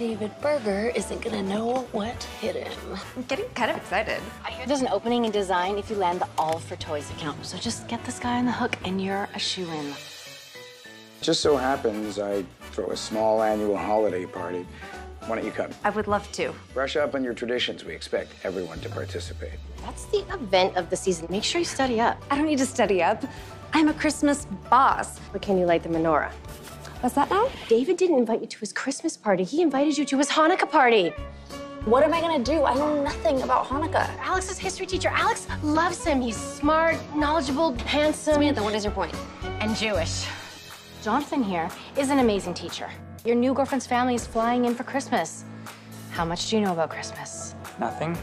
David Berger isn't gonna know what hit him. I'm getting kind of excited. I hear there's an opening in design if you land the All for Toys account. So just get this guy on the hook and you're a shoe-in. Just so happens I throw a small annual holiday party. Why don't you come? I would love to. Brush up on your traditions. We expect everyone to participate. That's the event of the season. Make sure you study up. I don't need to study up. I'm a Christmas boss. But can you light the menorah? What's that now? David didn't invite you to his Christmas party. He invited you to his Hanukkah party. What am I gonna do? I know nothing about Hanukkah. Alex's history teacher. Alex loves him. He's smart, knowledgeable, handsome. Samantha, what is your point? And Jewish. Jonathan here is an amazing teacher. Your new girlfriend's family is flying in for Christmas. How much do you know about Christmas? Nothing.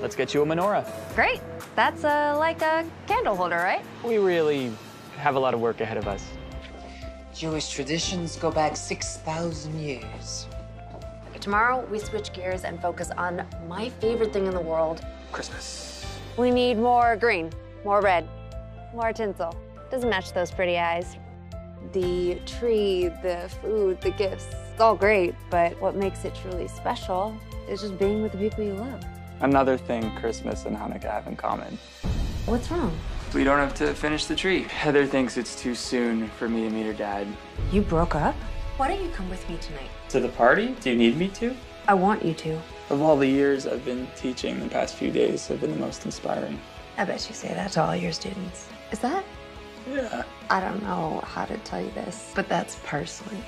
Let's get you a menorah. Great. That's uh, like a candle holder, right? We really have a lot of work ahead of us. Jewish traditions go back 6,000 years. Tomorrow, we switch gears and focus on my favorite thing in the world. Christmas. We need more green, more red, more tinsel. Doesn't match those pretty eyes. The tree, the food, the gifts, it's all great, but what makes it truly special is just being with the people you love. Another thing Christmas and Hanukkah have in common. What's wrong? We don't have to finish the tree. Heather thinks it's too soon for me to meet her dad. You broke up? Why don't you come with me tonight? To the party? Do you need me to? I want you to. Of all the years I've been teaching, the past few days have been the most inspiring. I bet you say that to all your students. Is that? Yeah. I don't know how to tell you this, but that's personally